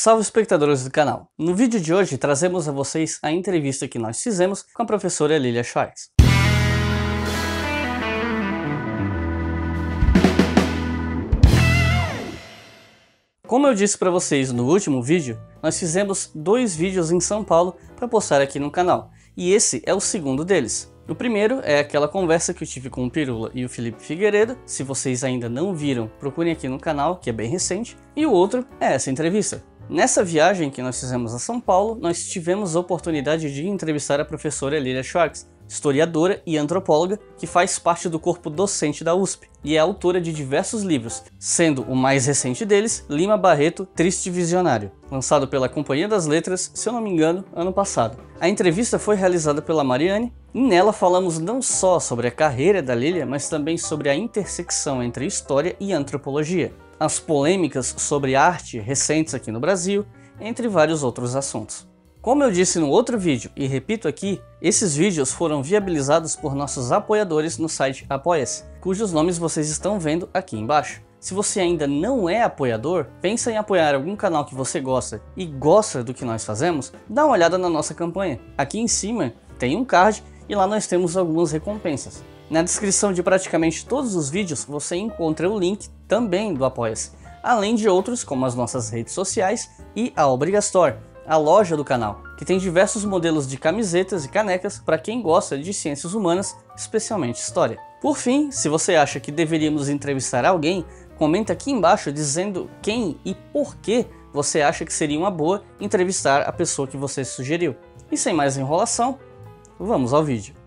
Salve espectadores do canal! No vídeo de hoje trazemos a vocês a entrevista que nós fizemos com a professora Lilia Schwartz. Como eu disse para vocês no último vídeo, nós fizemos dois vídeos em São Paulo para postar aqui no canal, e esse é o segundo deles. O primeiro é aquela conversa que eu tive com o Pirula e o Felipe Figueiredo, se vocês ainda não viram, procurem aqui no canal, que é bem recente, e o outro é essa entrevista. Nessa viagem que nós fizemos a São Paulo, nós tivemos a oportunidade de entrevistar a professora Lilia Schwartz, historiadora e antropóloga que faz parte do corpo docente da USP e é autora de diversos livros, sendo o mais recente deles Lima Barreto Triste Visionário, lançado pela Companhia das Letras, se eu não me engano, ano passado. A entrevista foi realizada pela Mariane e nela falamos não só sobre a carreira da Lilia, mas também sobre a intersecção entre história e antropologia as polêmicas sobre arte recentes aqui no Brasil, entre vários outros assuntos. Como eu disse no outro vídeo e repito aqui, esses vídeos foram viabilizados por nossos apoiadores no site Apoia-se, cujos nomes vocês estão vendo aqui embaixo. Se você ainda não é apoiador, pensa em apoiar algum canal que você gosta e gosta do que nós fazemos, dá uma olhada na nossa campanha. Aqui em cima tem um card e lá nós temos algumas recompensas. Na descrição de praticamente todos os vídeos você encontra o link também do Apoia-se, além de outros como as nossas redes sociais e a Obriga Store, a loja do canal, que tem diversos modelos de camisetas e canecas para quem gosta de ciências humanas, especialmente história. Por fim, se você acha que deveríamos entrevistar alguém, comenta aqui embaixo dizendo quem e por que você acha que seria uma boa entrevistar a pessoa que você sugeriu. E sem mais enrolação, vamos ao vídeo.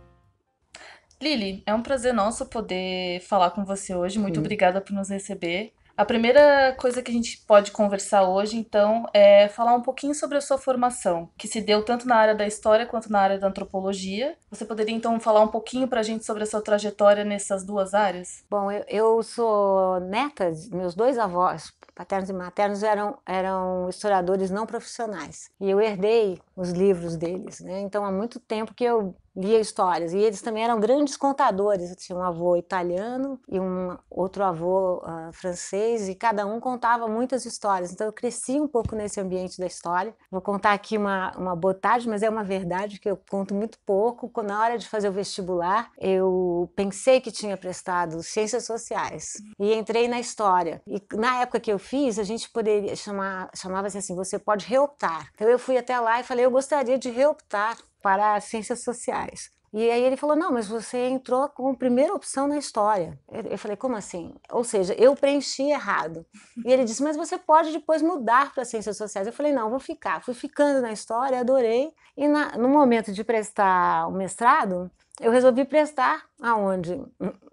Lili, é um prazer nosso poder falar com você hoje. Muito uhum. obrigada por nos receber. A primeira coisa que a gente pode conversar hoje, então, é falar um pouquinho sobre a sua formação, que se deu tanto na área da história quanto na área da antropologia. Você poderia, então, falar um pouquinho para a gente sobre a sua trajetória nessas duas áreas? Bom, eu, eu sou neta, meus dois avós, paternos e maternos, eram, eram historiadores não profissionais. E eu herdei os livros deles, né? Então, há muito tempo que eu lia histórias. E eles também eram grandes contadores. Eu tinha um avô italiano e um outro avô uh, francês, e cada um contava muitas histórias. Então eu cresci um pouco nesse ambiente da história. Vou contar aqui uma, uma botagem, mas é uma verdade que eu conto muito pouco. Na hora de fazer o vestibular, eu pensei que tinha prestado ciências sociais e entrei na história. E na época que eu fiz, a gente poderia chamar, chamava-se assim, você pode reoptar. Então eu fui até lá e falei, eu gostaria de reoptar para as ciências sociais. E aí ele falou: não, mas você entrou como primeira opção na história. Eu falei: como assim? Ou seja, eu preenchi errado. E ele disse: mas você pode depois mudar para ciências sociais. Eu falei: não, vou ficar. Fui ficando na história, adorei. E na, no momento de prestar o mestrado, eu resolvi prestar aonde?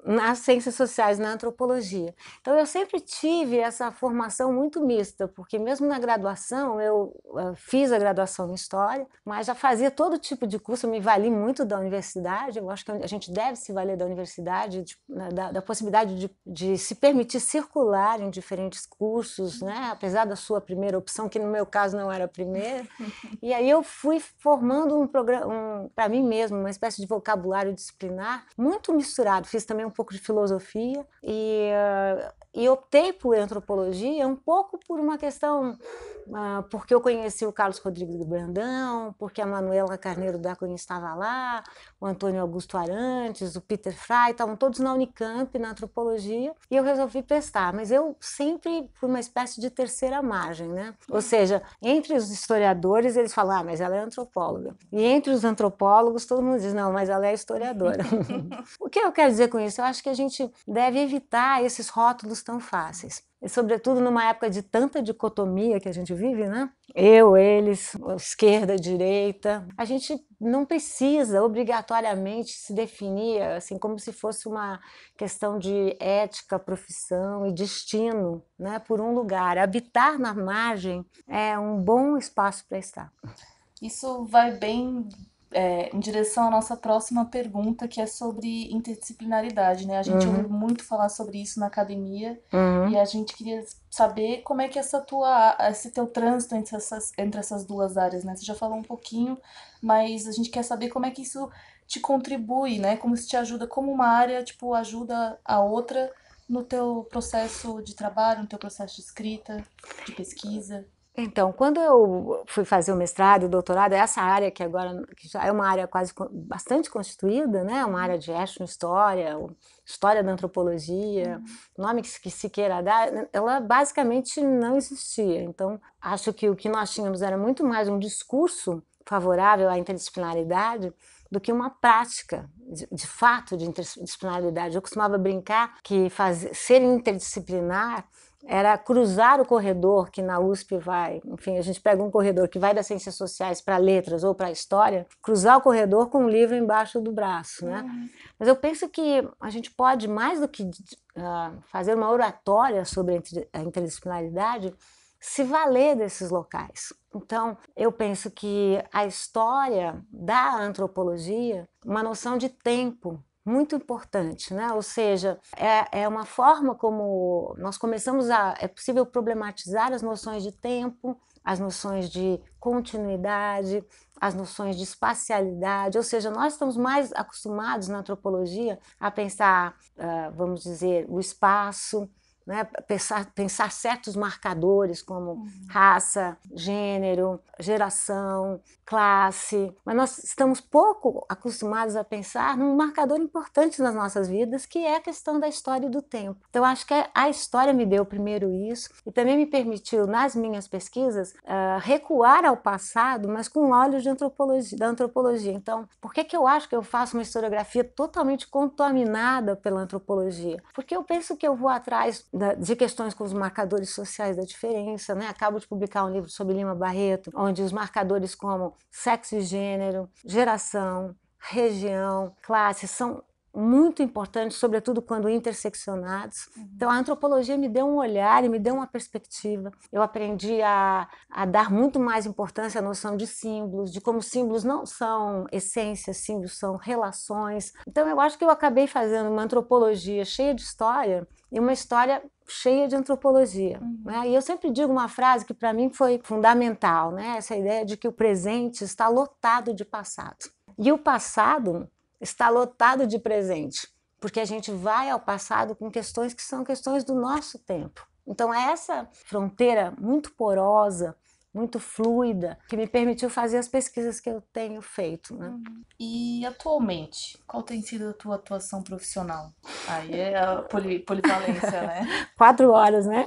Nas ciências sociais, na antropologia. Então eu sempre tive essa formação muito mista, porque mesmo na graduação, eu uh, fiz a graduação em História, mas já fazia todo tipo de curso, eu me vali muito da universidade, eu acho que a gente deve se valer da universidade, de, né, da, da, possibilidade de, de, se permitir circular em diferentes cursos, né? apesar da sua primeira opção, que no meu caso não era a primeira. E aí eu fui formando um programa, um, para mim mesmo, uma espécie de vocabulário disciplinar muito muito misturado. Fiz também um pouco de filosofia e, uh, e optei por antropologia um pouco por uma questão, uh, porque eu conheci o Carlos Rodrigues Brandão, porque a Manuela Carneiro da Cunha estava lá, o Antônio Augusto Arantes, o Peter Frey, estavam todos na Unicamp, na antropologia, e eu resolvi prestar. Mas eu sempre fui uma espécie de terceira margem, né? Ou seja, entre os historiadores, eles falam, ah, mas ela é antropóloga. E entre os antropólogos, todo mundo diz, não, mas ela é historiadora. o que eu quero dizer com isso? Eu acho que a gente deve evitar esses rótulos tão fáceis e sobretudo numa época de tanta dicotomia que a gente vive, né? Eu, eles, esquerda, direita. A gente não precisa obrigatoriamente se definir assim como se fosse uma questão de ética, profissão e destino, né, por um lugar. Habitar na margem é um bom espaço para estar. Isso vai bem é, em direção à nossa próxima pergunta, que é sobre interdisciplinaridade, né? A gente uhum. ouve muito falar sobre isso na academia uhum. e a gente queria saber como é que essa tua, esse teu trânsito entre essas, entre essas duas áreas, né? Você já falou um pouquinho, mas a gente quer saber como é que isso te contribui, né? Como isso te ajuda, como uma área, tipo, ajuda a outra no teu processo de trabalho, no teu processo de escrita, de pesquisa. Então, quando eu fui fazer o mestrado e o doutorado, essa área que agora que já é uma área quase bastante constituída, né? Uma área de história, história da antropologia, uhum. nome que, que se queira dar, ela basicamente não existia. Então, acho que o que nós tínhamos era muito mais um discurso favorável à interdisciplinaridade do que uma prática de, de fato de interdisciplinaridade. Eu costumava brincar que fazer, ser interdisciplinar era cruzar o corredor que na USP vai, enfim, a gente pega um corredor que vai das ciências sociais para letras ou para história, cruzar o corredor com um livro embaixo do braço, né? Uhum. Mas eu penso que a gente pode mais do que uh, fazer uma oratória sobre a interdisciplinaridade, se valer desses locais. Então, eu penso que a história da antropologia, uma noção de tempo muito importante, né? Ou seja, é, é uma forma como nós começamos a é possível problematizar as noções de tempo, as noções de continuidade, as noções de espacialidade, ou seja, nós estamos mais acostumados na antropologia a pensar, uh, vamos dizer, o espaço, né? pensar, pensar certos marcadores como uhum. raça, gênero, geração, classe, mas nós estamos pouco acostumados a pensar num marcador importante nas nossas vidas, que é a questão da história e do tempo. Então, acho que a história me deu primeiro isso e também me permitiu, nas minhas pesquisas, uh, recuar ao passado, mas com olhos de antropologia, da antropologia. Então, por que, que eu acho que eu faço uma historiografia totalmente contaminada pela antropologia? Porque eu penso que eu vou atrás da, de questões com os marcadores sociais da diferença. Né? Acabo de publicar um livro sobre Lima Barreto, onde os marcadores como sexo e gênero, geração, região, classe são muito importantes, sobretudo quando interseccionados. Uhum. Então, a antropologia me deu um olhar e me deu uma perspectiva. Eu aprendi a, a, dar muito mais importância à noção de símbolos, de como símbolos não são essências, símbolos são relações. Então, eu acho que eu acabei fazendo uma antropologia cheia de história e uma história cheia de antropologia. Uhum. Né? E eu sempre digo uma frase que para mim foi fundamental, né? essa ideia de que o presente está lotado de passado. E o passado está lotado de presente, porque a gente vai ao passado com questões que são questões do nosso tempo. Então, essa fronteira muito porosa muito fluida, que me permitiu fazer as pesquisas que eu tenho feito. Né? Uhum. E atualmente, qual tem sido a tua atuação profissional? Aí é a poli polivalência, né? Quatro horas, né?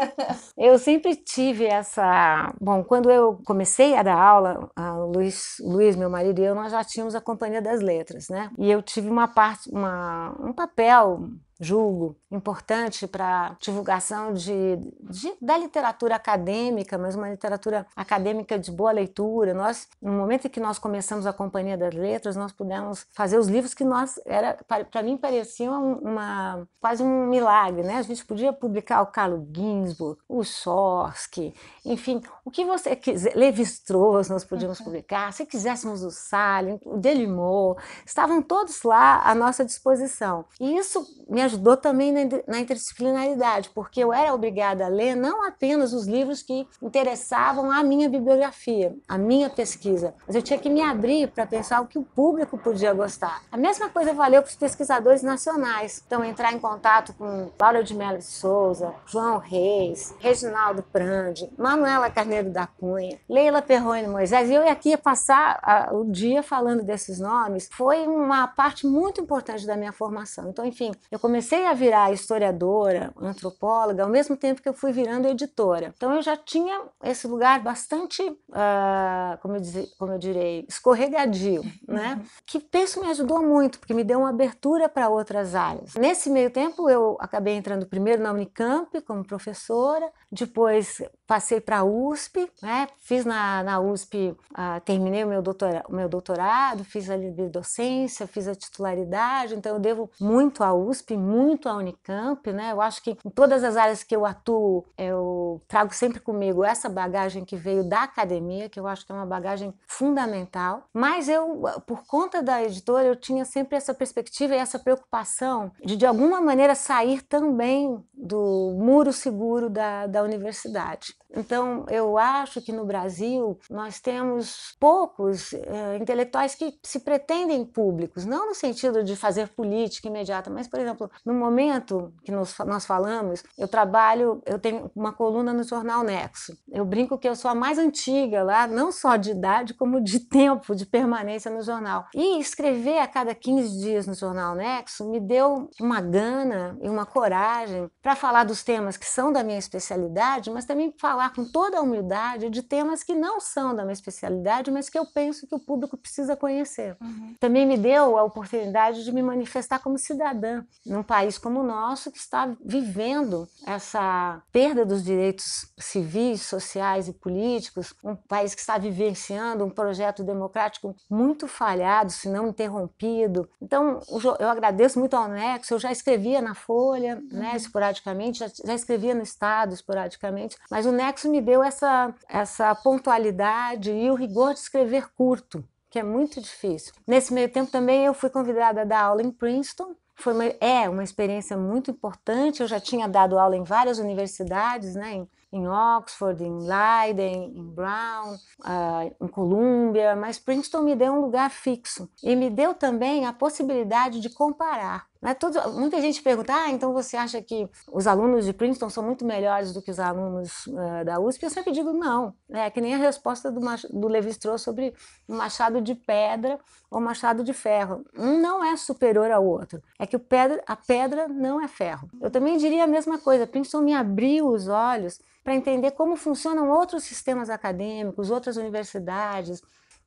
eu sempre tive essa. Bom, quando eu comecei a dar aula, o Luiz, Luiz, meu marido e eu, nós já tínhamos a Companhia das Letras, né? E eu tive uma parte, uma, um papel julgo importante para divulgação de, de, da literatura acadêmica, mas uma literatura acadêmica de boa leitura. Nós, no momento em que nós começamos a Companhia das Letras, nós pudemos fazer os livros que nós era para mim pareciam uma quase um milagre, né? A gente podia publicar o Carlo Ginsburg, o Sorsky, enfim, o que você quiser, Levi-Strauss nós podíamos uhum. publicar, se quiséssemos o Salem, o Delimot, estavam todos lá à nossa disposição. E isso me ajudou também na, na interdisciplinaridade, porque eu era obrigada a ler não apenas os livros que interessavam a minha bibliografia, a minha pesquisa, mas eu tinha que me abrir para pensar o que o público podia gostar. A mesma coisa valeu para os pesquisadores nacionais. Então, entrar em contato com Laura de Mello de Souza, João Reis, Reginaldo Prandi, Manuela Carneiro da Cunha, Leila Perrone Moisés. E eu aqui ia passar o dia falando desses nomes. Foi uma parte muito importante da minha formação. Então, enfim, eu comecei a virar historiadora, antropóloga, ao mesmo tempo que eu fui virando editora. Então eu já tinha esse lugar bastante, uh, como, eu dizer, como eu direi, escorregadio, né? Que penso me ajudou muito, porque me deu uma abertura para outras áreas. Nesse meio tempo eu acabei entrando primeiro na Unicamp como professora, depois passei para a USP, né? Fiz na, na USP, uh, terminei o meu, doutora, o meu doutorado, fiz a docência, fiz a titularidade, então eu devo muito à USP, muito à Unicamp, né? Eu acho que em todas as áreas que eu atuo, eu trago sempre comigo essa bagagem que veio da academia, que eu acho que é uma bagagem fundamental. Mas eu, por conta da editora, eu tinha sempre essa perspectiva e essa preocupação de de alguma maneira sair também do muro seguro da, da universidade. Então, eu acho que no Brasil nós temos poucos é, intelectuais que se pretendem públicos, não no sentido de fazer política imediata, mas, por exemplo, no momento que nós, nós falamos, eu trabalho, eu tenho uma coluna no jornal Nexo. Eu brinco que eu sou a mais antiga lá, não só de idade, como de tempo, de permanência no jornal. E escrever a cada 15 dias no jornal Nexo me deu uma gana e uma coragem para falar dos temas que são da minha especialidade, mas também falar com toda a humildade de temas que não são da minha especialidade, mas que eu penso que o público precisa conhecer. Uhum. Também me deu a oportunidade de me manifestar como cidadã num país como o nosso que está vivendo essa perda dos direitos civis, sociais e políticos, um país que está vivenciando um projeto democrático muito falhado, se não interrompido. Então, eu agradeço muito ao Nexo, eu já escrevia na Folha, né, uhum. esporadicamente, já, já escrevia no Estado esporadicamente, mas o Nexo me deu essa, essa pontualidade e o rigor de escrever curto que é muito difícil. Nesse meio tempo também eu fui convidada a dar aula em Princeton. Foi uma, é uma experiência muito importante. Eu já tinha dado aula em várias universidades, né? Em, em Oxford, em Leiden, em Brown, uh, em Columbia, mas Princeton me deu um lugar fixo e me deu também a possibilidade de comparar né? Todo, muita gente pergunta, ah, então você acha que os alunos de Princeton são muito melhores do que os alunos uh, da USP? Eu sempre digo não. É que nem a resposta do, do Levi-Strauss sobre o machado de pedra ou machado de ferro. Um não é superior ao outro. É que o pedra, a pedra não é ferro. Eu também diria a mesma coisa. Princeton me abriu os olhos para entender como funcionam outros sistemas acadêmicos, outras universidades.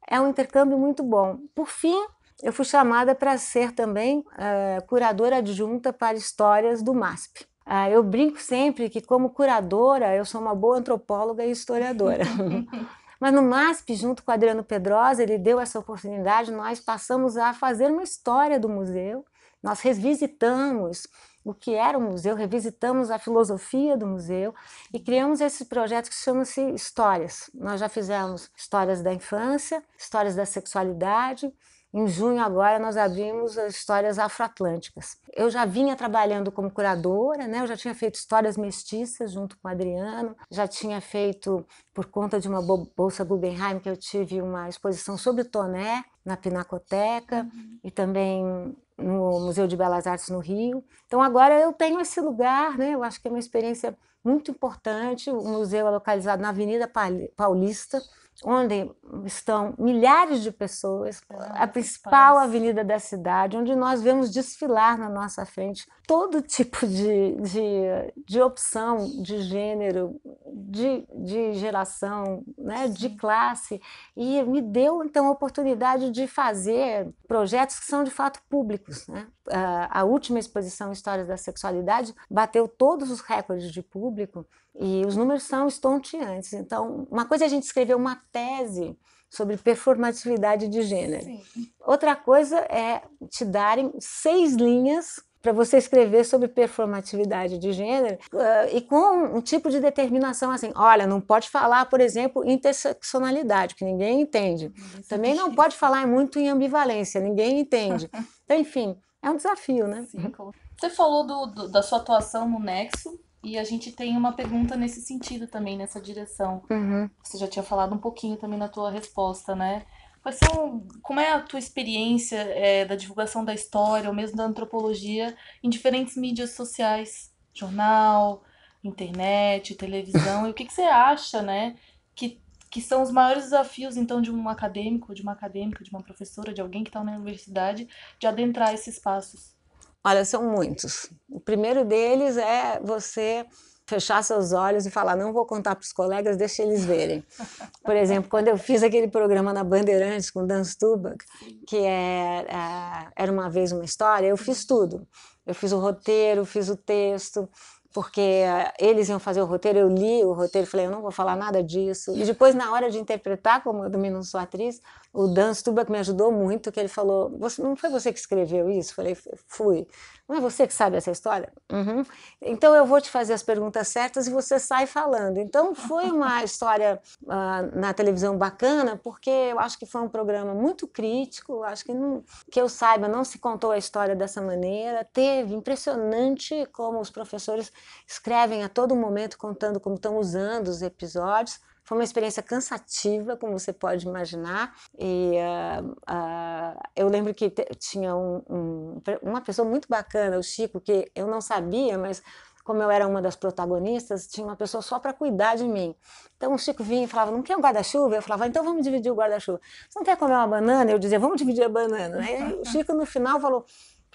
É um intercâmbio muito bom. Por fim, eu fui chamada para ser também uh, curadora adjunta para histórias do MASP. Uh, eu brinco sempre que, como curadora, eu sou uma boa antropóloga e historiadora. Mas no MASP, junto com Adriano Pedrosa, ele deu essa oportunidade, nós passamos a fazer uma história do museu, nós revisitamos o que era o museu, revisitamos a filosofia do museu e criamos esse projeto que chama-se Histórias. Nós já fizemos histórias da infância, histórias da sexualidade, em junho agora nós abrimos as histórias afroatlânticas. Eu já vinha trabalhando como curadora, né? Eu já tinha feito histórias mestiças junto com o Adriano, já tinha feito por conta de uma bolsa Guggenheim que eu tive uma exposição sobre Toné na Pinacoteca uhum. e também no Museu de Belas Artes no Rio. Então agora eu tenho esse lugar, né? Eu acho que é uma experiência muito importante. O museu é localizado na Avenida Paulista, onde estão milhares de pessoas, a principal avenida da cidade, onde nós vemos desfilar na nossa frente todo tipo de, de, de opção de gênero, de, de geração, né, de classe, e me deu então a oportunidade de fazer projetos que são de fato públicos. Né? A, última exposição Histórias da Sexualidade bateu todos os recordes de público e os números são estonteantes. Então, uma coisa é a gente escrever uma tese sobre performatividade de gênero. Sim. Outra coisa é te darem seis linhas para você escrever sobre performatividade de gênero uh, e com um tipo de determinação assim, olha, não pode falar, por exemplo, interseccionalidade, que ninguém entende. Também não pode falar muito em ambivalência, ninguém entende. Então, enfim, é um desafio, né? Sim. Você falou do, do, da sua atuação no Nexo, e a gente tem uma pergunta nesse sentido também, nessa direção. Uhum. Você já tinha falado um pouquinho também na tua resposta, né? Quais são, como é a tua experiência é, da divulgação da história, ou mesmo da antropologia, em diferentes mídias sociais? Jornal, internet, televisão. e o que, que você acha, né? Que, que são os maiores desafios, então, de um acadêmico, de uma acadêmica, de uma professora, de alguém que está na universidade, de adentrar esses espaços? Olha, são muitos. O primeiro deles é você fechar seus olhos e falar, não vou contar para os colegas, deixa eles verem. Por exemplo, quando eu fiz aquele programa na Bandeirantes com Dan Stubach, que é, é, era uma vez uma história, eu fiz tudo. Eu fiz o roteiro, fiz o texto, porque eles iam fazer o roteiro, eu li o roteiro falei, eu não vou falar nada disso. E depois, na hora de interpretar, como eu também não sou atriz, o Dan Stubach me ajudou muito, que ele falou, não foi você que escreveu isso? Eu falei, fui. Não é você que sabe essa história? Uhum. Então eu vou te fazer as perguntas certas e você sai falando. Então foi uma história uh, na televisão bacana, porque eu acho que foi um programa muito crítico. Acho que, não, que eu saiba, não se contou a história dessa maneira. Teve impressionante como os professores escrevem a todo momento contando como estão usando os episódios Foi uma experiência cansativa, como você pode imaginar. E uh, uh, eu lembro que tinha um, um, uma pessoa muito bacana, o Chico, que eu não sabia, mas como eu era uma das protagonistas, tinha uma pessoa só para cuidar de mim. Então o Chico vinha e falava, não quer um guarda-chuva? Eu falava, então vamos dividir o guarda-chuva. Você não quer comer uma banana? Eu dizia, vamos dividir a banana. Aí o Chico no final falou,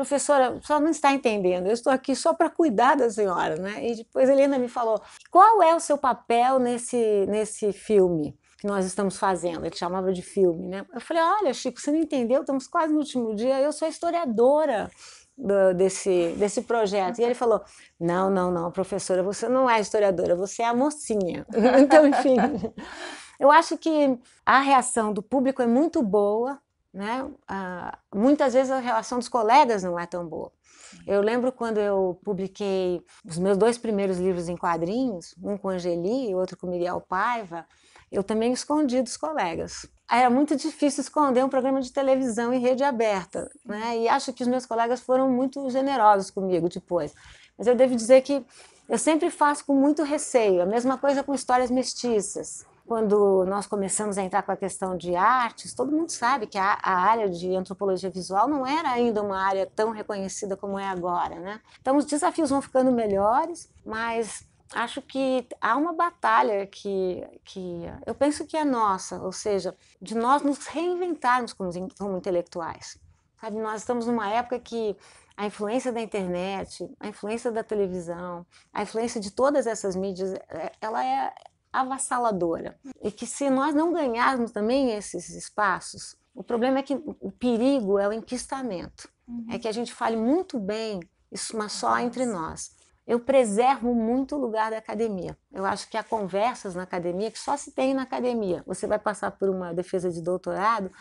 professora, senhora não está entendendo, eu estou aqui só para cuidar da senhora. Né? E depois a Helena me falou, qual é o seu papel nesse, nesse filme? que nós estamos fazendo. Ele chamava de filme, né? Eu falei, olha, Chico, você não entendeu? Estamos quase no último dia. Eu sou historiadora do, desse, desse projeto. E ele falou: Não, não, não, professora, você não é historiadora, você é a mocinha. então, enfim, eu acho que a reação do público é muito boa, né? Ah, muitas vezes a relação dos colegas não é tão boa. Eu lembro quando eu publiquei os meus dois primeiros livros em quadrinhos, um com Angeli e outro com Miguel Paiva, eu também escondi dos colegas era muito difícil esconder um programa de televisão em rede aberta, né? E acho que os meus colegas foram muito generosos comigo depois. Mas eu devo dizer que eu sempre faço com muito receio. A mesma coisa com histórias mestiças. Quando nós começamos a entrar com a questão de artes, todo mundo sabe que a, a área de antropologia visual não era ainda uma área tão reconhecida como é agora, né? Então os desafios vão ficando melhores, mas acho que há uma batalha que, que eu penso que é nossa, ou seja, de nós nos reinventarmos como, como intelectuais. Sabe, nós estamos numa época que a influência da internet, a influência da televisão, a influência de todas essas mídias, é, ela é avassaladora. E que se nós não ganharmos também esses espaços, o problema é que o perigo é o enquistamento. Uhum. É que a gente fale muito bem, isso, mas só entre nós eu preservo muito o lugar da academia. Eu acho que há conversas na academia que só se tem na academia. Você vai passar por uma defesa de doutorado,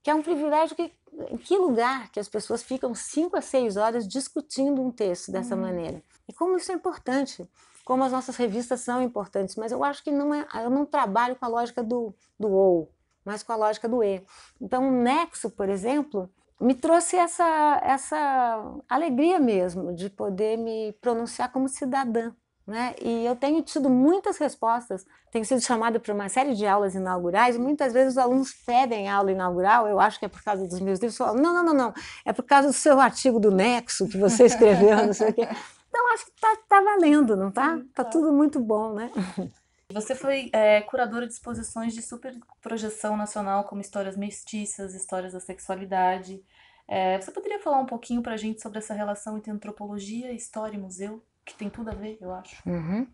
que é um privilégio que em que lugar que as pessoas ficam cinco a seis horas discutindo um texto dessa uhum. maneira? E como isso é importante, como as nossas revistas são importantes, mas eu acho que não é, eu não trabalho com a lógica do, do ou, mas com a lógica do e. Então, o nexo, por exemplo, me trouxe essa, essa alegria mesmo de poder me pronunciar como cidadã. Né? E eu tenho tido muitas respostas, tenho sido chamada para uma série de aulas inaugurais, e muitas vezes os alunos pedem aula inaugural, eu acho que é por causa dos meus livros, falam, não, não, não, não, é por causa do seu artigo do Nexo que você escreveu, não sei o quê. Então acho que está tá valendo, não está? Está tudo muito bom, né? Você foi é, curadora de exposições de super projeção nacional, como histórias mestiças, histórias da sexualidade. É, você poderia falar um pouquinho para a gente sobre essa relação entre antropologia, história e museu, que tem tudo a ver, eu acho? Uhum.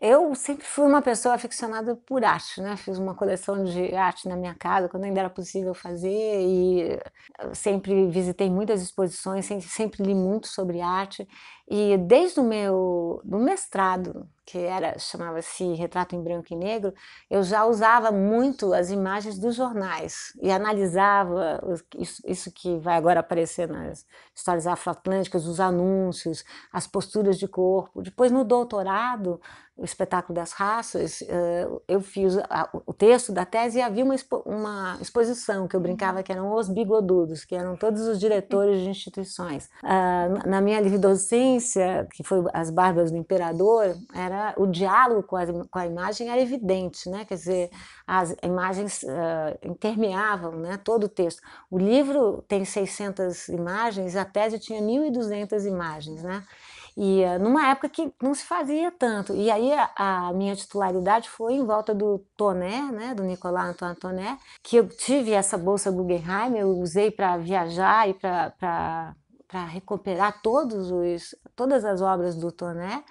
Eu sempre fui uma pessoa aficionada por arte, né? Fiz uma coleção de arte na minha casa, quando ainda era possível fazer, e sempre visitei muitas exposições, sempre, sempre li muito sobre arte. E desde o meu do mestrado, que era chamava-se Retrato em Branco e Negro, eu já usava muito as imagens dos jornais e analisava isso, isso que vai agora aparecer nas histórias afroatlânticas, os anúncios, as posturas de corpo. Depois, no doutorado, o espetáculo das raças, eh, eu fiz o texto da tese e havia uma, expo, uma exposição que eu brincava que eram os bigodudos, que eram todos os diretores de instituições. Ah, na minha livre docência, que foi As Barbas do Imperador, era o diálogo com a, com a imagem era evidente, né? quer dizer, as imagens uh, intermeavam né? todo o texto. O livro tem 600 imagens, a tese tinha 1.200 imagens, né? E uh, numa época que não se fazia tanto. E aí a, a, minha titularidade foi em volta do Toné, né, do Nicolas Antoine Toné, que eu tive essa bolsa Guggenheim, eu usei para viajar e para recuperar todos os, todas as obras do Toné.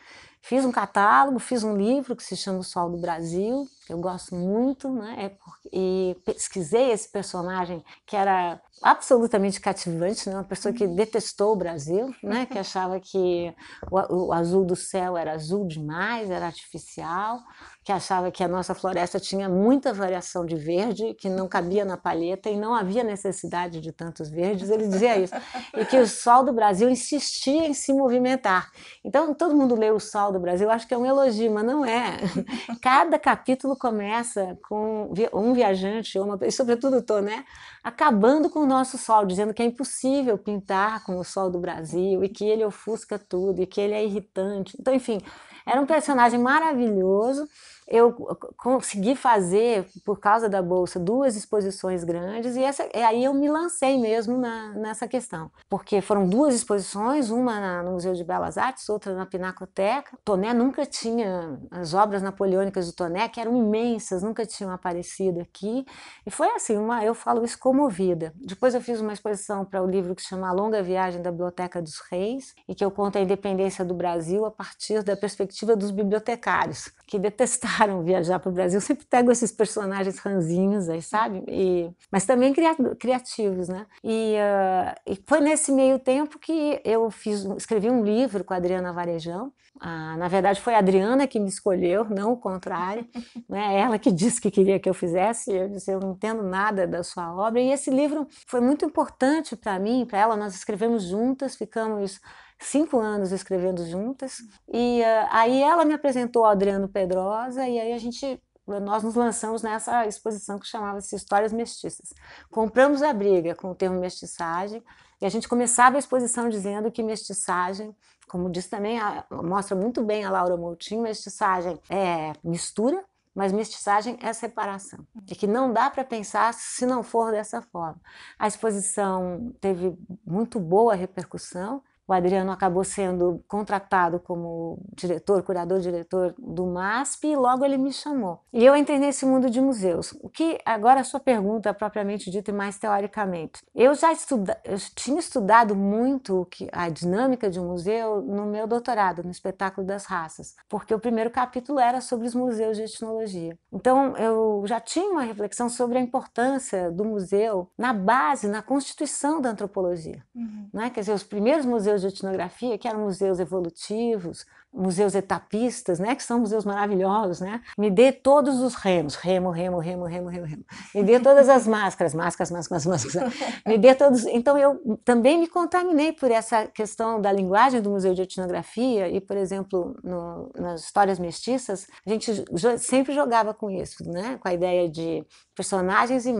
Fiz um catálogo, fiz um livro que se chama O Sol do Brasil, que eu gosto muito, né? É porque, e pesquisei esse personagem que era absolutamente cativante, né? uma pessoa que detestou o Brasil, né? que achava que o, o azul do céu era azul demais, era artificial, que achava que a nossa floresta tinha muita variação de verde, que não cabia na palheta e não havia necessidade de tantos verdes, ele dizia isso. E que o sol do Brasil insistia em se movimentar. Então, todo mundo lê o sol do Brasil, acho que é um elogio, mas não é. Cada capítulo começa com um viajante, uma, e sobretudo o Toné, acabando com o nosso sol, dizendo que é impossível pintar com o sol do Brasil e que ele ofusca tudo e que ele é irritante. Então, enfim, era um personagem maravilhoso eu consegui fazer, por causa da bolsa, duas exposições grandes e, essa, aí eu me lancei mesmo na, nessa questão. Porque foram duas exposições, uma na, no Museu de Belas Artes, outra na Pinacoteca. Toné nunca tinha, as obras napoleônicas do Toné, que eram imensas, nunca tinham aparecido aqui. E foi assim, uma, eu falo isso comovida. Depois eu fiz uma exposição para o livro que se chama A Longa Viagem da Biblioteca dos Reis, e que eu conto a independência do Brasil a partir da perspectiva dos bibliotecários, que detestaram viajar para o Brasil. Eu sempre pego esses personagens ranzinhos aí, sabe? E, mas também criativos, né? E, uh, e foi nesse meio tempo que eu fiz, escrevi um livro com a Adriana Varejão, ah, na verdade, foi a Adriana que me escolheu, não o contrário. Né? Ela que disse que queria que eu fizesse. Eu disse: Eu não entendo nada da sua obra. E esse livro foi muito importante para mim, para ela. Nós escrevemos juntas, ficamos cinco anos escrevendo juntas. E uh, aí ela me apresentou ao Adriano Pedrosa, e aí a gente nós nos lançamos nessa exposição que chamava-se Histórias Mestiças. Compramos a briga com o termo mestiçagem e a gente começava a exposição dizendo que mestiçagem como diz também, a, mostra muito bem a Laura Moutinho, mestiçagem é mistura, mas mestiçagem é separação. E que não dá para pensar se não for dessa forma. A exposição teve muito boa repercussão, o Adriano acabou sendo contratado como diretor, curador-diretor do MASP e logo ele me chamou. E eu entrei nesse mundo de museus. O que agora a sua pergunta propriamente dita e mais teoricamente. Eu já estuda, eu tinha estudado muito a dinâmica de um museu no meu doutorado, no espetáculo das raças, porque o primeiro capítulo era sobre os museus de etnologia. Então eu já tinha uma reflexão sobre a importância do museu na base, na constituição da antropologia. Uhum. Né? Quer dizer, os primeiros museus museus de etnografia, que eram museus evolutivos, museus etapistas, né, que são museus maravilhosos, né? Me dê todos os remos, remo, remo, remo, remo, remo, remo. Me dê todas as máscaras, máscaras, máscaras, máscaras. Me dê todos. Então eu também me contaminei por essa questão da linguagem do museu de etnografia e, por exemplo, no, nas histórias mestiças, a gente sempre jogava com isso, né? Com a ideia de personagens e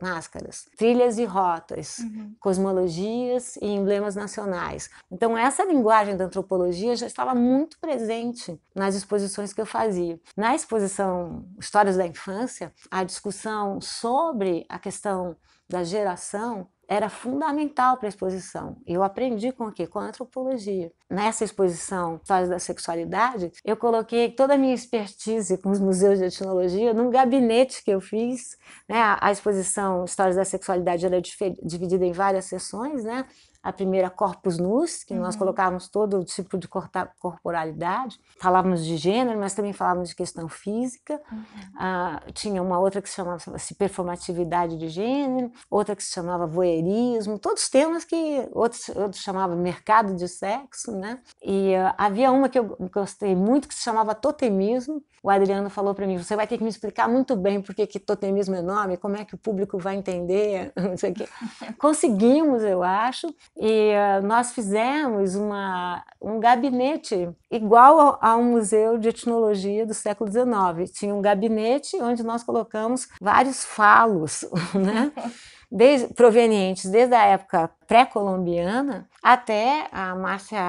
máscaras, trilhas e rotas, uhum. cosmologias e emblemas nacionais. Então essa linguagem da antropologia já estava muito presente nas exposições que eu fazia. Na exposição Histórias da Infância, a discussão sobre a questão da geração era fundamental para a exposição. Eu aprendi com o quê? Com a antropologia. Nessa exposição Histórias da Sexualidade, eu coloquei toda a minha expertise com os museus de etnologia num gabinete que eu fiz. Né? A exposição Histórias da Sexualidade era dividida em várias sessões, né? A primeira Corpus Nus, que uhum. nós colocávamos todo tipo de corporalidade. Falávamos de gênero, mas também falávamos de questão física. Uhum. Ah, tinha uma outra que se chamava-se performatividade de gênero, outra que se chamava voyeurismo, todos temas que outros, outros chamavam mercado de sexo, né? E uh, havia uma que eu gostei muito que se chamava totemismo. O Adriano falou para mim: você vai ter que me explicar muito bem por que, que totemismo é nome, como é que o público vai entender, não sei o quê. Conseguimos, eu acho, e uh, nós fizemos uma, um gabinete igual a, a, um museu de etnologia do século XIX. Tinha um gabinete onde nós colocamos vários falos, né? Desde, provenientes desde a época pré-colombiana até a Márcia,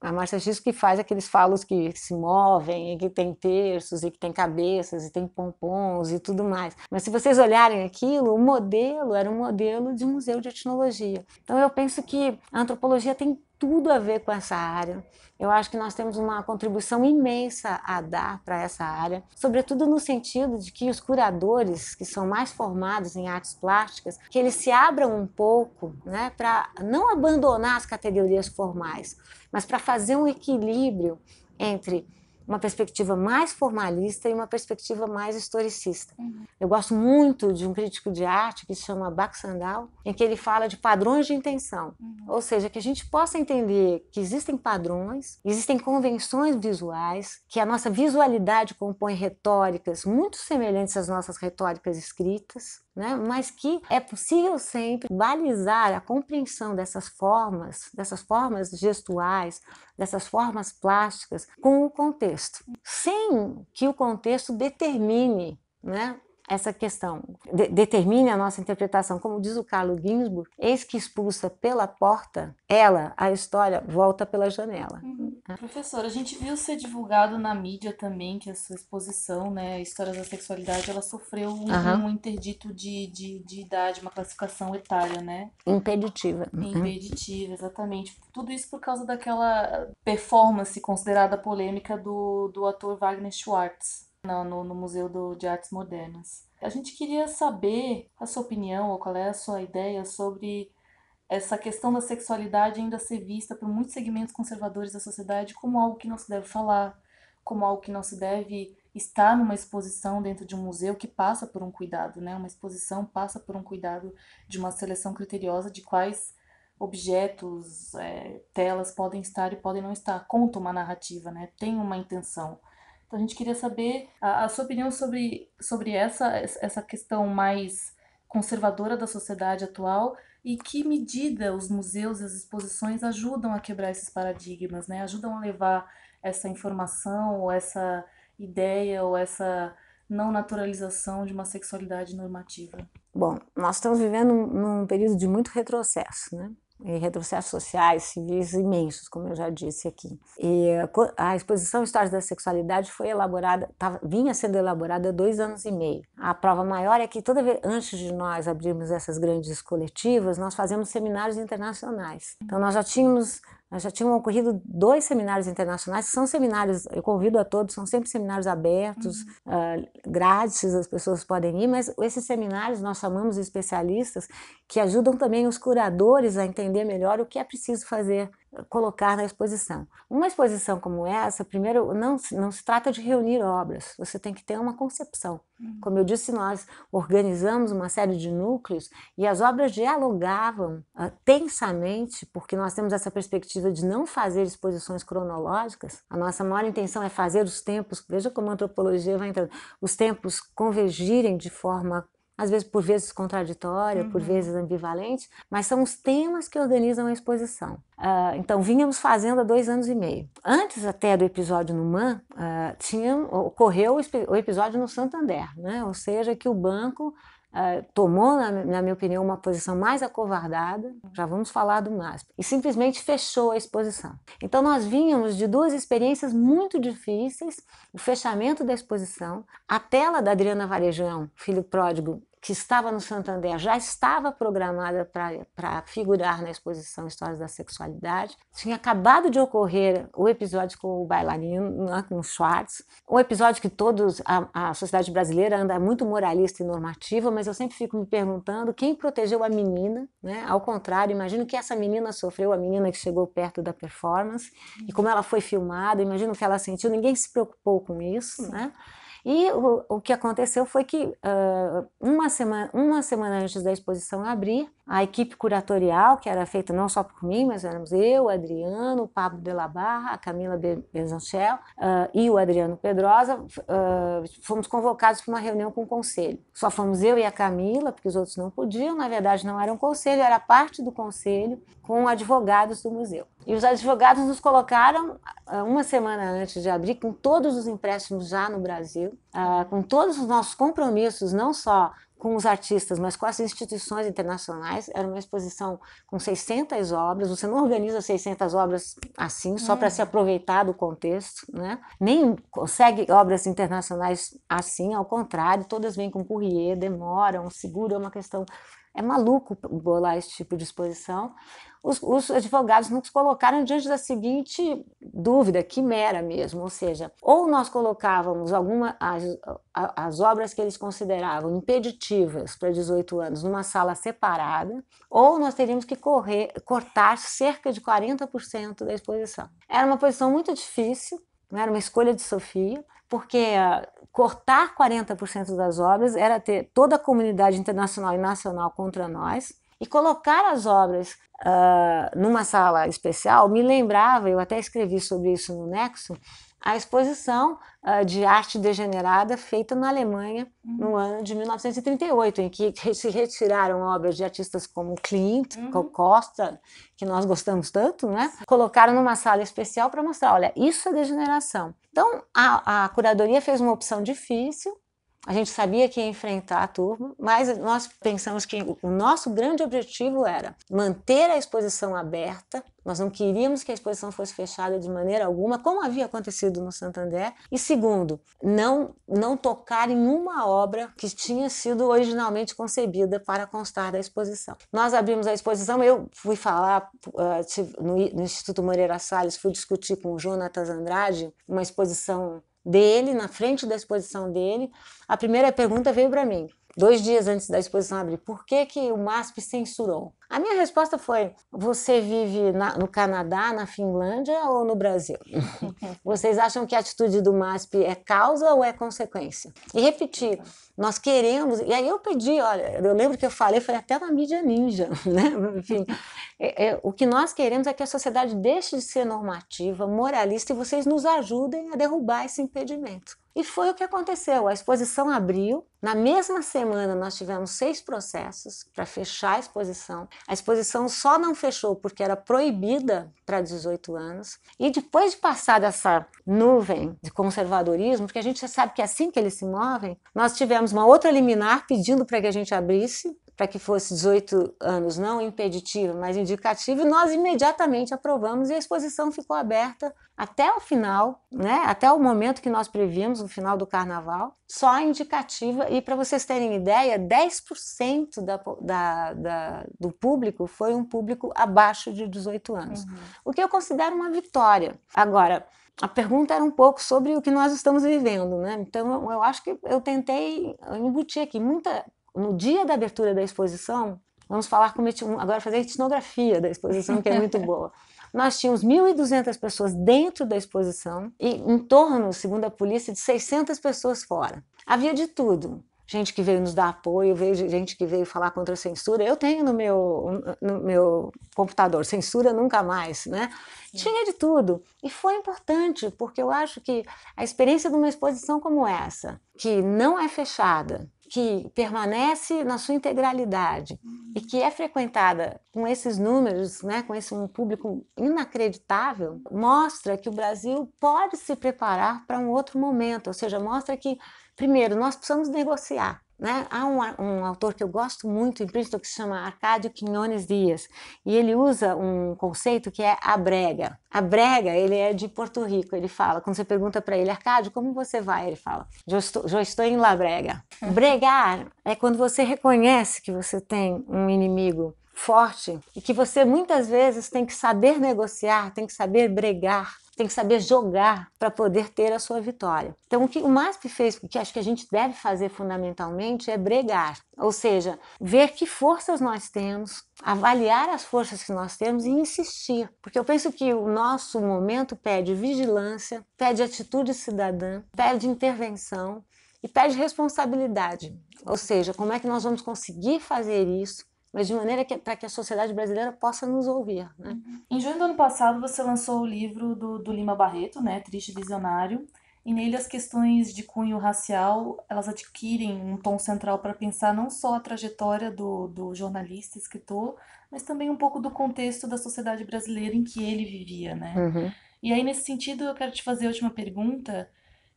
a Márcia X que faz aqueles falos que se movem, e que tem terços, e que tem cabeças, e tem pompons e tudo mais. Mas se vocês olharem aquilo, o modelo era um modelo de museu de etnologia. Então eu penso que a antropologia tem tudo a ver com essa área. Eu acho que nós temos uma contribuição imensa a dar para essa área, sobretudo no sentido de que os curadores que são mais formados em artes plásticas, que eles se abram um pouco, né, para não abandonar as categorias formais, mas para fazer um equilíbrio entre uma perspectiva mais formalista e uma perspectiva mais historicista. Uhum. Eu gosto muito de um crítico de arte que se chama Baxandal, em que ele fala de padrões de intenção, uhum. ou seja, que a gente possa entender que existem padrões, existem convenções visuais, que a nossa visualidade compõe retóricas muito semelhantes às nossas retóricas escritas, né? mas que é possível sempre balizar a compreensão dessas formas, dessas formas gestuais, dessas formas plásticas com o contexto, sem que o contexto determine né, essa questão de, determine a nossa interpretação, como diz o Carlo Ginsburg, eis que expulsa pela porta, ela, a história, volta pela janela. Uhum. Professora, a gente viu ser divulgado na mídia também que a sua exposição, né, Histórias da Sexualidade, ela sofreu um, uhum. um interdito de, de, de idade, uma classificação etária, né? Impeditiva. Uhum. Impeditiva, exatamente. Tudo isso por causa daquela performance considerada polêmica do, do ator Wagner Schwartz no, no, Museu do, de Artes Modernas. A gente queria saber a sua opinião ou qual é a sua ideia sobre essa questão da sexualidade ainda ser vista por muitos segmentos conservadores da sociedade como algo que não se deve falar, como algo que não se deve estar numa exposição dentro de um museu que passa por um cuidado, né? Uma exposição passa por um cuidado de uma seleção criteriosa de quais objetos, é, telas podem estar e podem não estar. Conta uma narrativa, né? Tem uma intenção. Então a gente queria saber a, a sua opinião sobre, sobre essa, essa questão mais conservadora da sociedade atual e que medida os museus e as exposições ajudam a quebrar esses paradigmas, né? Ajudam a levar essa informação ou essa ideia ou essa não naturalização de uma sexualidade normativa. Bom, nós estamos vivendo num período de muito retrocesso, né? E retrocessos sociais, civis imensos, como eu já disse aqui. E a exposição Histórias da Sexualidade foi elaborada, tava, vinha sendo elaborada há dois anos e meio. A prova maior é que toda vez, antes de nós abrirmos essas grandes coletivas, nós fazemos seminários internacionais. Então nós já tínhamos já tinham ocorrido dois seminários internacionais, que são seminários, eu convido a todos, são sempre seminários abertos, uhum. uh, grátis, as pessoas podem ir, mas esses seminários nós chamamos de especialistas que ajudam também os curadores a entender melhor o que é preciso fazer colocar na exposição. Uma exposição como essa, primeiro, não, não se trata de reunir obras, você tem que ter uma concepção. Uhum. Como eu disse, nós organizamos uma série de núcleos e as obras dialogavam uh, tensamente, porque nós temos essa perspectiva de não fazer exposições cronológicas. A nossa maior intenção é fazer os tempos, veja como a antropologia vai entrando, os tempos convergirem de forma às vezes por vezes contraditória, uhum. por vezes ambivalente, mas são os temas que organizam a exposição. Uh, então, vínhamos fazendo há dois anos e meio. Antes até do episódio no MAN, uh, tinha, ocorreu o episódio no Santander, né? ou seja, que o banco Uh, tomou, na, na, minha opinião, uma posição mais acovardada, já vamos falar do MASP, e simplesmente fechou a exposição. Então, nós vínhamos de duas experiências muito difíceis: o fechamento da exposição, a tela da Adriana Varejão, filho pródigo, que estava no Santander já estava programada para figurar na exposição Histórias da Sexualidade. Tinha acabado de ocorrer o episódio com o bailarino, né, com o Schwartz, um episódio que todos, a, a sociedade brasileira anda muito moralista e normativa, mas eu sempre fico me perguntando quem protegeu a menina, né? Ao contrário, imagino que essa menina sofreu, a menina que chegou perto da performance, e como ela foi filmada, imagino que ela sentiu, ninguém se preocupou com isso, né? E o, o que aconteceu foi que uh, uma, semana, uma semana antes da exposição abrir, a equipe curatorial, que era feita não só por mim, mas éramos eu, o Adriano, o Pablo de la Barra, a Camila Besanchel uh, e o Adriano Pedrosa, uh, fomos convocados para uma reunião com o conselho. Só fomos eu e a Camila, porque os outros não podiam, na verdade não era um conselho, era parte do conselho com advogados do museu. E os advogados nos colocaram uma semana antes de abrir, com todos os empréstimos já no Brasil, com todos os nossos compromissos, não só com os artistas, mas com as instituições internacionais. Era uma exposição com 600 obras. Você não organiza 600 obras assim, só para se aproveitar do contexto, né? Nem consegue obras internacionais assim, ao contrário, todas vêm com courrier, demoram, seguro, é uma questão é maluco bolar esse tipo de exposição. Os, os, advogados nos colocaram diante da seguinte dúvida, quimera mesmo, ou seja, ou nós colocávamos alguma as, as obras que eles consideravam impeditivas para 18 anos numa sala separada, ou nós teríamos que correr, cortar cerca de 40% da exposição. Era uma posição muito difícil, era uma escolha de Sofia, porque uh, cortar 40% das obras era ter toda a comunidade internacional e nacional contra nós, e colocar as obras uh, numa sala especial me lembrava, eu até escrevi sobre isso no Nexo, a exposição uh, de arte degenerada feita na Alemanha uhum. no ano de 1938, em que se retiraram obras de artistas como Klimt, uhum. Costa, que nós gostamos tanto, né? Colocaram numa sala especial para mostrar, olha, isso é degeneração. Então, a, a curadoria fez uma opção difícil, a gente sabia que ia enfrentar a turma, mas nós pensamos que o nosso grande objetivo era manter a exposição aberta, nós não queríamos que a exposição fosse fechada de maneira alguma, como havia acontecido no Santander. E segundo, não, não tocar em uma obra que tinha sido originalmente concebida para constar da exposição. Nós abrimos a exposição, eu fui falar uh, no, no Instituto Moreira Salles, fui discutir com o Jonatas Andrade uma exposição dele, na frente da exposição dele. A primeira pergunta veio para mim: dois dias antes da exposição abrir, por que, que o MASP censurou? A minha resposta foi: você vive na, no Canadá, na Finlândia ou no Brasil? Vocês acham que a atitude do MASP é causa ou é consequência? E repetir, nós queremos. E aí eu pedi, olha, eu lembro que eu falei, foi até na mídia ninja, né? Enfim, é, é, o que nós queremos é que a sociedade deixe de ser normativa, moralista e vocês nos ajudem a derrubar esse impedimento. E foi o que aconteceu. A exposição abriu. Na mesma semana, nós tivemos seis processos para fechar a exposição. A exposição só não fechou porque era proibida para 18 anos. E depois de passar dessa nuvem de conservadorismo, porque a gente já sabe que é assim que eles se movem, nós tivemos uma outra liminar pedindo para que a gente abrisse para que fosse 18 anos, não impeditivo, mas indicativo, e nós imediatamente aprovamos e a exposição ficou aberta até o final, né? até o momento que nós prevíamos, no final do carnaval, só indicativa. E para vocês terem ideia, 10% da, da, da, do público foi um público abaixo de 18 anos, uhum. o que eu considero uma vitória. Agora, a pergunta era um pouco sobre o que nós estamos vivendo, né? Então eu acho que eu tentei embutir aqui muita no dia da abertura da exposição, vamos falar como agora fazer a etnografia da exposição, que é muito boa. Nós tínhamos 1.200 pessoas dentro da exposição e em torno, segundo a polícia, de 600 pessoas fora. Havia de tudo. Gente que veio nos dar apoio, veio gente que veio falar contra a censura. Eu tenho no meu, no meu computador, censura nunca mais, né? Sim. Tinha de tudo. E foi importante, porque eu acho que a experiência de uma exposição como essa, que não é fechada, que permanece na sua integralidade e que é frequentada com esses números, né, com esse um público inacreditável, mostra que o Brasil pode se preparar para um outro momento, ou seja, mostra que, primeiro, nós precisamos negociar. Né? Há um, um, autor que eu gosto muito em Princeton que se chama Arcádio Quinones Dias e ele usa um conceito que é a brega. A brega, ele é de Porto Rico, ele fala, quando você pergunta para ele, Arcádio, como você vai? Ele fala, já estou, já estou em La Brega. Bregar é quando você reconhece que você tem um inimigo forte e que você muitas vezes tem que saber negociar, tem que saber bregar tem que saber jogar para poder ter a sua vitória. Então, o que o MASP fez, o que acho que a gente deve fazer fundamentalmente, é bregar, ou seja, ver que forças nós temos, avaliar as forças que nós temos e insistir. Porque eu penso que o nosso momento pede vigilância, pede atitude cidadã, pede intervenção e pede responsabilidade. Ou seja, como é que nós vamos conseguir fazer isso mas de maneira que para que a sociedade brasileira possa nos ouvir. Né? Em junho do ano passado, você lançou o livro do, do Lima Barreto, né, Triste Visionário, e nele as questões de cunho racial elas adquirem um tom central para pensar não só a trajetória do, do jornalista, escritor, mas também um pouco do contexto da sociedade brasileira em que ele vivia, né? Uhum. E aí nesse sentido eu quero te fazer a última pergunta,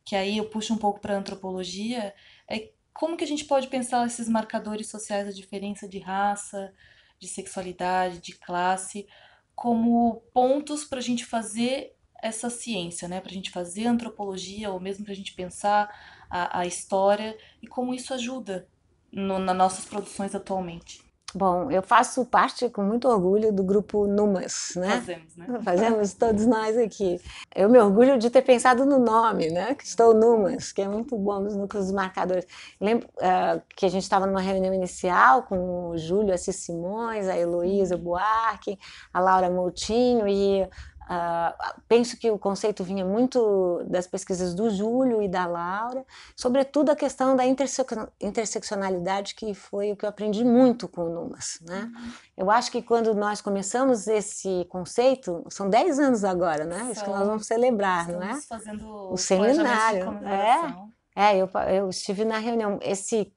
que aí eu puxo um pouco para a antropologia, é como que a gente pode pensar esses marcadores sociais da diferença de raça, de sexualidade, de classe, como pontos para a gente fazer essa ciência, né? para a gente fazer antropologia, ou mesmo para a gente pensar a, a história, e como isso ajuda no, nas nossas produções atualmente. Bom, eu faço parte com muito orgulho do grupo Numas, né? Fazemos, né? Fazemos todos nós aqui. Eu me orgulho de ter pensado no nome, né? Que estou Numas, que é muito bom nos núcleos marcadores. Lembro uh, que a gente estava numa reunião inicial com o Júlio Assis Simões, a Heloísa Buarque, a Laura Moutinho e Uh, penso que o conceito vinha muito das pesquisas do Júlio e da Laura, sobretudo a questão da interseccionalidade, que foi o que eu aprendi muito com o Numas. Né? Uhum. Eu acho que quando nós começamos esse conceito, são 10 anos agora, né? Isso que nós vamos celebrar, não é? fazendo o seminário. É, é eu, eu estive na reunião. Esse,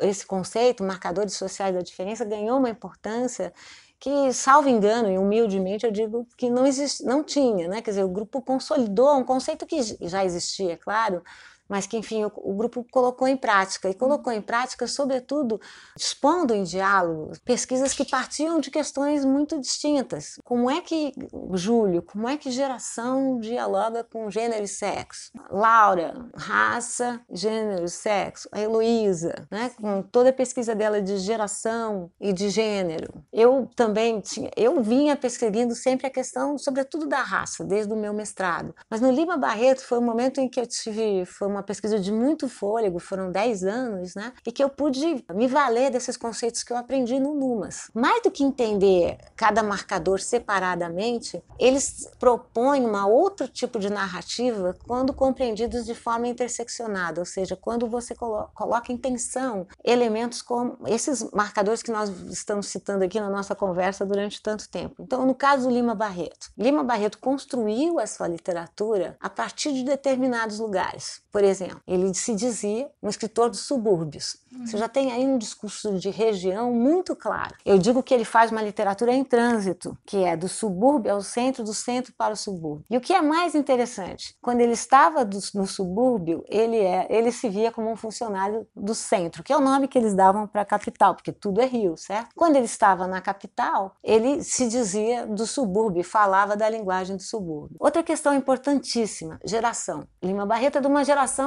esse conceito, marcadores sociais da diferença, ganhou uma importância que, salvo engano, e humildemente eu digo que não, existe, não tinha, né? Quer dizer, o grupo consolidou um conceito que já existia, é claro, mas que, enfim, o, o grupo colocou em prática. E colocou em prática, sobretudo, expondo em diálogo pesquisas que partiam de questões muito distintas. Como é que, Júlio, como é que geração dialoga com gênero e sexo? Laura, raça, gênero e sexo. A Heloísa, né, com toda a pesquisa dela de geração e de gênero. Eu também tinha, eu vinha perseguindo sempre a questão, sobretudo da raça, desde o meu mestrado. Mas no Lima Barreto foi um momento em que eu tive, foi uma pesquisa de muito fôlego, foram 10 anos, né? E que eu pude me valer desses conceitos que eu aprendi no Lumas. Mais do que entender cada marcador separadamente, eles propõem uma outro tipo de narrativa quando compreendidos de forma interseccionada, ou seja, quando você colo coloca em tensão elementos como esses marcadores que nós estamos citando aqui na nossa conversa durante tanto tempo. Então, no caso do Lima Barreto, Lima Barreto construiu a sua literatura a partir de determinados lugares. Por exemplo, ele se dizia um escritor dos subúrbios. Uhum. Você já tem aí um discurso de região muito claro. Eu digo que ele faz uma literatura em trânsito, que é do subúrbio ao centro, do centro para o subúrbio. E o que é mais interessante, quando ele estava do, no subúrbio, ele é, ele se via como um funcionário do centro, que é o nome que eles davam para a capital, porque tudo é Rio, certo? Quando ele estava na capital, ele se dizia do subúrbio, falava da linguagem do subúrbio. Outra questão importantíssima, geração. Lima Barreto é de uma geração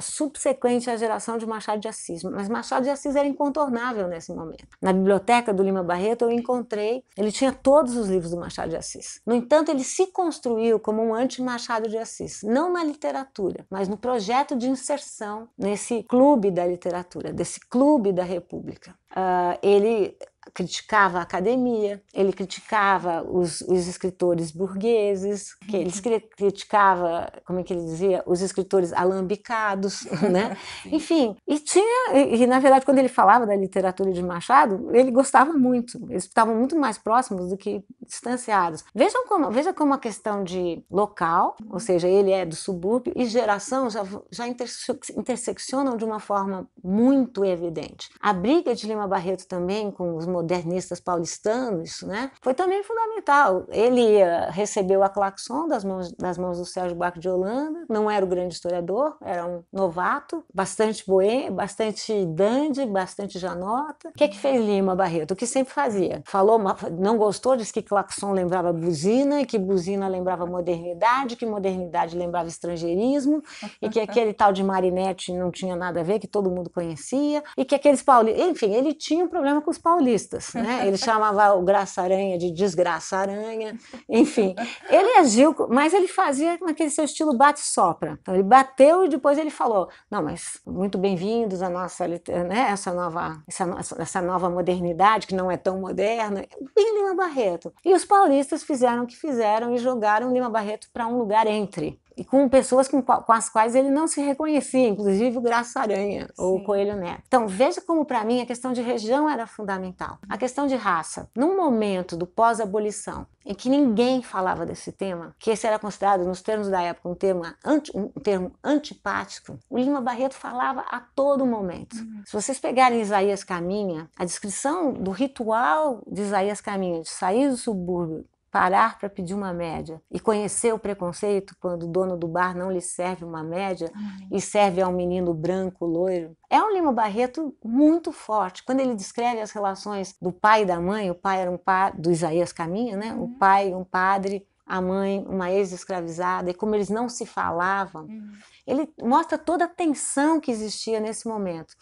subsequente à geração de Machado de Assis, mas Machado de Assis era incontornável nesse momento. Na biblioteca do Lima Barreto eu encontrei, ele tinha todos os livros do Machado de Assis. No entanto, ele se construiu como um anti-Machado de Assis, não na literatura, mas no projeto de inserção nesse clube da literatura, desse clube da República. Uh, ele criticava a academia, ele criticava os, os escritores burgueses, que ele uhum. criticava, como é que ele dizia, os escritores alambicados, né? Enfim, e tinha, e, e, na verdade quando ele falava da literatura de Machado, ele gostava muito, eles estavam muito mais próximos do que distanciados. Vejam como, veja como a questão de local, ou seja, ele é do subúrbio, e geração já, já interseccionam de uma forma muito evidente. A briga de Lima Barreto também com os modernistas paulistanos, né, foi também fundamental. Ele uh, recebeu a claxon das mãos, das mãos do Sérgio Buarque de Holanda, não era o grande historiador, era um novato, bastante boêmio, bastante dandy, bastante janota. O que é que fez Lima Barreto? O que sempre fazia? Falou, não gostou, disse que claxon lembrava buzina, que buzina lembrava modernidade, que modernidade lembrava estrangeirismo, e que aquele tal de Marinette não tinha nada a ver, que todo mundo conhecia, e que aqueles paulistas, enfim, ele tinha um problema com os paulistas né? Ele chamava o Graça Aranha de Desgraça Aranha, enfim. Ele agiu, mas ele fazia naquele seu estilo bate-sopra. Então ele bateu e depois ele falou: "Não, mas muito bem-vindos à nossa, né, essa nova essa, essa nova modernidade que não é tão moderna". Bem Lima Barreto. E os paulistas fizeram o que fizeram e jogaram Lima Barreto para um lugar entre e com pessoas com, com, as quais ele não se reconhecia, inclusive o Graça Aranha Sim. ou o Coelho Neto. Então, veja como para mim a questão de região era fundamental. A questão de raça. Num momento do pós-abolição, em que ninguém falava desse tema, que esse era considerado, nos termos da época, um termo, anti, um termo antipático, o Lima Barreto falava a todo momento. Uhum. Se vocês pegarem Isaías Caminha, a descrição do ritual de Isaías Caminha, de sair do subúrbio parar para pedir uma média e conhecer o preconceito quando o dono do bar não lhe serve uma média uhum. e serve a um menino branco, loiro. É um Lima Barreto muito forte. Quando ele descreve as relações do pai e da mãe, o pai era um pai do Isaías Caminha, né? Uhum. O pai, um padre, a mãe, uma ex-escravizada, e como eles não se falavam. Uhum. Ele mostra toda a tensão que existia nesse momento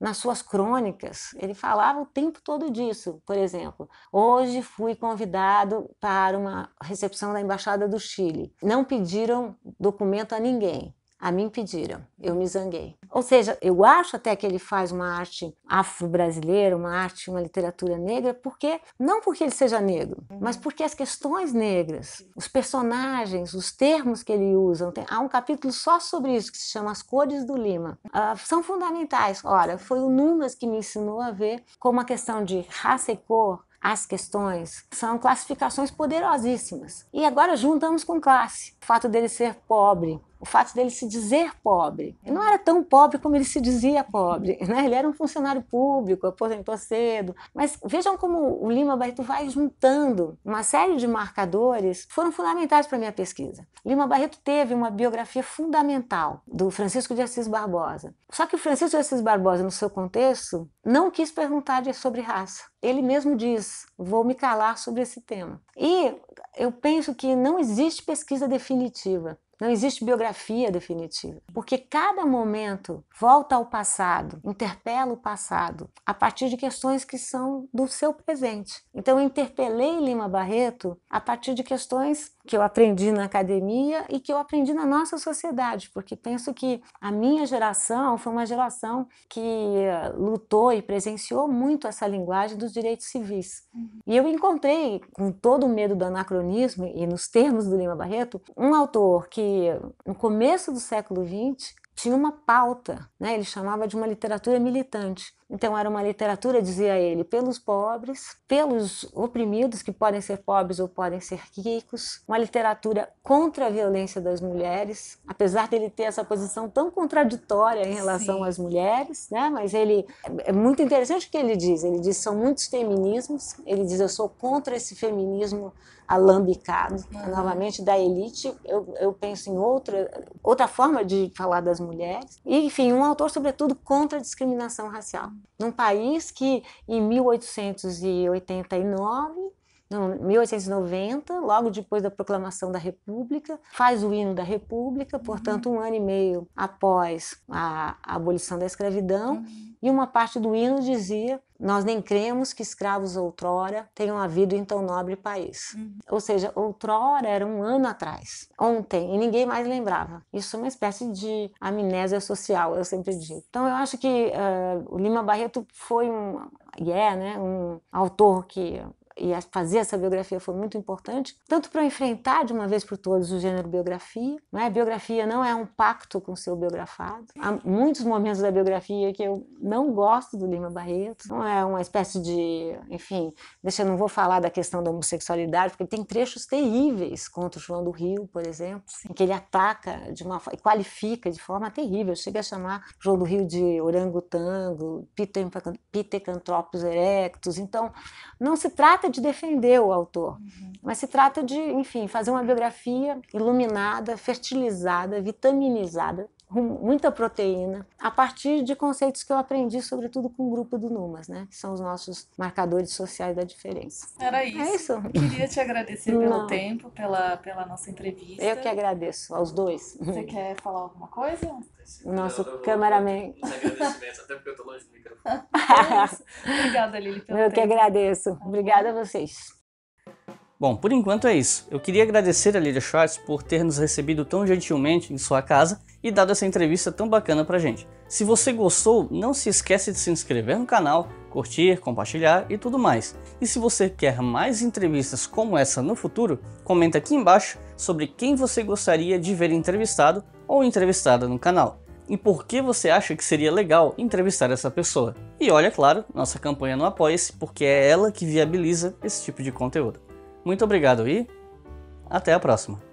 nas suas crônicas, ele falava o tempo todo disso. Por exemplo, hoje fui convidado para uma recepção da Embaixada do Chile. Não pediram documento a ninguém. A mim pediram, eu me zanguei. Ou seja, eu acho até que ele faz uma arte afro-brasileira, uma arte, uma literatura negra, porque não porque ele seja negro, mas porque as questões negras, os personagens, os termos que ele usa, tem, há um capítulo só sobre isso que se chama As Cores do Lima, uh, são fundamentais. Ora, foi o Numas que me ensinou a ver como a questão de raça e cor as questões são classificações poderosíssimas. E agora juntamos com classe. O fato dele ser pobre, o fato dele se dizer pobre. Ele não era tão pobre como ele se dizia pobre, né? Ele era um funcionário público, aposentou cedo. Mas vejam como o Lima Barreto vai juntando uma série de marcadores que foram fundamentais para a minha pesquisa. Lima Barreto teve uma biografia fundamental do Francisco de Assis Barbosa. Só que o Francisco de Assis Barbosa, no seu contexto, não quis perguntar sobre raça. Ele mesmo diz: vou me calar sobre esse tema. E eu penso que não existe pesquisa definitiva. Não existe biografia definitiva, porque cada momento volta ao passado, interpela o passado a partir de questões que são do seu presente. Então eu interpelei Lima Barreto a partir de questões que eu aprendi na academia e que eu aprendi na nossa sociedade, porque penso que a minha geração foi uma geração que eh, lutou e presenciou muito essa linguagem dos direitos civis. Uhum. E eu encontrei, com todo o medo do anacronismo e nos termos do Lima Barreto, um autor que no começo do século XX tinha uma pauta, né? ele chamava de uma literatura militante. Então, era uma literatura, dizia ele, pelos pobres, pelos oprimidos, que podem ser pobres ou podem ser ricos, uma literatura contra a violência das mulheres, apesar dele ter essa posição tão contraditória em relação Sim. às mulheres, né? mas ele é muito interessante o que ele diz. Ele diz são muitos feminismos, ele diz eu sou contra esse feminismo alambicado, uhum. novamente da elite. Eu, eu penso em outra, outra forma de falar das mulheres. E, enfim, um autor, sobretudo, contra a discriminação racial. Num país que, em 1889, não, 1890, logo depois da proclamação da República, faz o hino da República, portanto, um ano e meio após a, a abolição da escravidão, uhum. E uma parte do hino dizia: Nós nem cremos que escravos outrora tenham havido em tão nobre país. Uhum. Ou seja, outrora era um ano atrás, ontem, e ninguém mais lembrava. Isso é uma espécie de amnésia social, eu sempre digo. Então, eu acho que uh, o Lima Barreto foi um, e yeah, é, né, um autor que e fazer essa biografia foi muito importante, tanto para enfrentar de uma vez por todas o gênero biografia. Não é? Biografia não é um pacto com o seu biografado. Há muitos momentos da biografia que eu não gosto do Lima Barreto. Não é uma espécie de, enfim, deixa eu não vou falar da questão da homossexualidade, porque tem trechos terríveis contra o João do Rio, por exemplo, em que ele ataca de uma qualifica de forma terrível, chega a chamar João do Rio de orangotango, pitecantropos erectus. Então, não se trata trata de defender o autor, uhum. mas se trata de, enfim, fazer uma biografia iluminada, fertilizada, vitaminizada, muita proteína, a partir de conceitos que eu aprendi, sobretudo com o grupo do Numas, né? Que são os nossos marcadores sociais da diferença. Era isso. É isso. Queria te agradecer pelo Não. tempo, pela, pela nossa entrevista. Eu que agradeço, aos dois. Você quer falar alguma coisa? O nosso eu, cameraman. Agradecimentos, até porque eu tô longe do microfone. Obrigada, Lili, pelo Eu tempo. que agradeço. Obrigada a vocês. Bom, por enquanto é isso. Eu queria agradecer a Lídia Schwartz por ter nos recebido tão gentilmente em sua casa e dado essa entrevista tão bacana pra gente. Se você gostou, não se esqueça de se inscrever no canal, curtir, compartilhar e tudo mais. E se você quer mais entrevistas como essa no futuro, comenta aqui embaixo sobre quem você gostaria de ver entrevistado ou entrevistada no canal. E por que você acha que seria legal entrevistar essa pessoa? E olha, claro, nossa campanha no Apoia-se, porque é ela que viabiliza esse tipo de conteúdo. Muito obrigado e até a próxima!